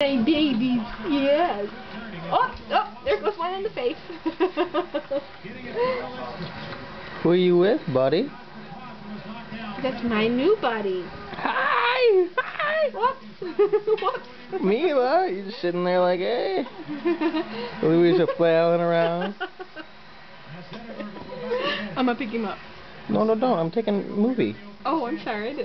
Hey, babies, yes. Oh, oh, there goes one in the face. Who are you with, buddy? That's my new buddy. Hi! Hi! Whoops. Whoops. Mila, you just sitting there like, hey. Louis are flailing around. I'm gonna pick him up. No, no, don't. I'm taking movie. Oh, I'm sorry.